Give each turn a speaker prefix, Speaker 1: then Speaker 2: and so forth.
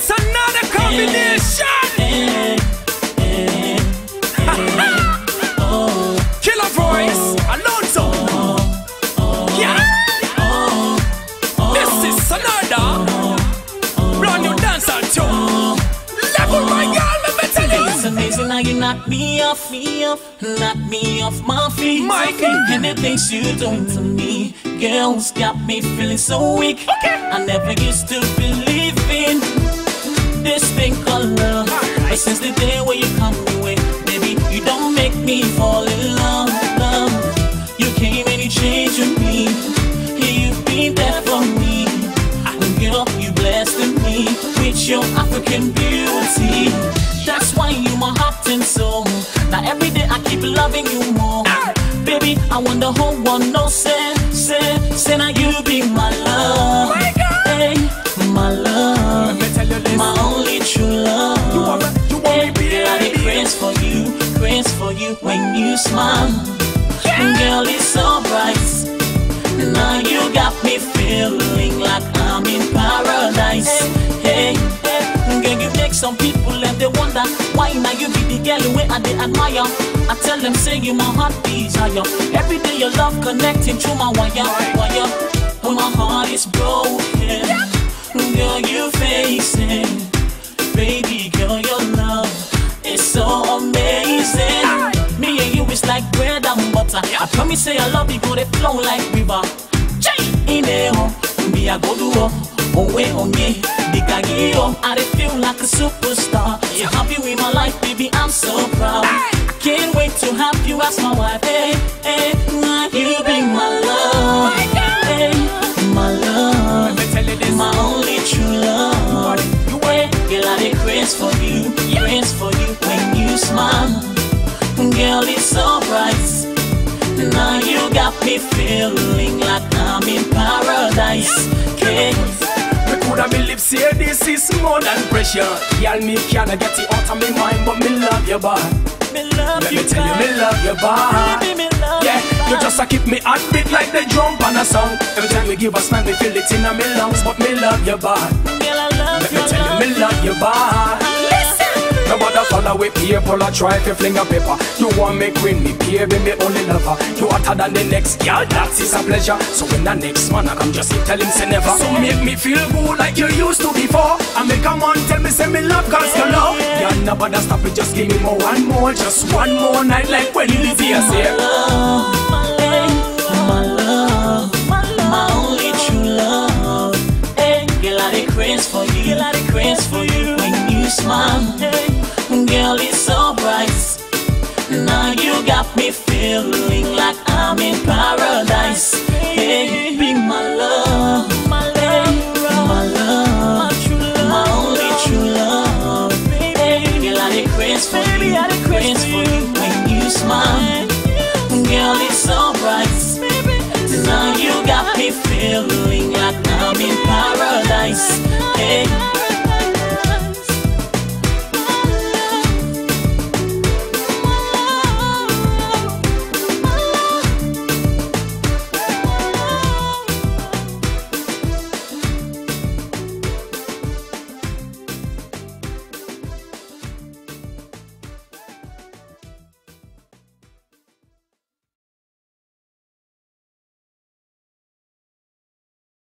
Speaker 1: It's another combination. Killer voice, Alonso. Yeah. This is another brand new dancer tune. Level my girl, let me tell you.
Speaker 2: It's amazing how you knock me off, me off, knock me off my feet.
Speaker 1: My feet.
Speaker 2: And the things you doing to me, girls got me feeling so weak. Okay. I never used to believe in this thing called love. But since the day when you come my way, baby, you don't make me fall in love. love. You came and you changed me. You've been there for me. Girl, you blessed me with your African beauty. That's why you my heart and soul. Now every day I keep loving you more. Baby, I want the whole world know say, say, say for you when you smile. Girl, it's so bright. Now you got me feeling like I'm in paradise. Hey, hey, girl, you make some people and they wonder why now you be the girl where I they admire. I tell them say you my heart desire. Every day your love connecting to my wire, wire. Oh, my heart is broken. Girl, you facing, I promise say I love you, go they flow like river. Jay, in there, me I go do oh way me, big oh. I feel like a superstar. You happy with my life, baby, I'm so proud. Can't wait to have you as my wife. Eh, eh, hey, hey, nah, you be my love. Hey, eh, my love.
Speaker 1: Let me tell you this.
Speaker 2: My only true love.
Speaker 1: You.
Speaker 2: Hey, girl, I dey craze for you, craze for you when you smile. Girl, it's so me feeling like I'm in paradise. Hey,
Speaker 1: Me coulda me lips say this is more than pressure. Girl, me cannot get it out of me mind, but me love you, boy.
Speaker 2: me love
Speaker 1: Let
Speaker 2: you,
Speaker 1: me tell you, me love you, boy.
Speaker 2: Baby, me love
Speaker 1: Yeah,
Speaker 2: you,
Speaker 1: you just a keep me heart beat like the drum on a song. Every time we give a smile, me feel it in my lungs, but me love you, boy.
Speaker 2: Girl, I love
Speaker 1: Let me tell you, me
Speaker 2: love
Speaker 1: love you, boy. Nobody follow with people or try to fling a paper. You want me queen, me baby, me only lover. You hotter than the next girl, that is a pleasure. So when the next man I come, just tell him say never. So make me feel good like you used to before. I make a man tell me say me love cause you love. Yeah, nobody stop it, just give me more, one more, just one more night like when you live here, say.
Speaker 2: Now you got me feeling like I'm in paradise.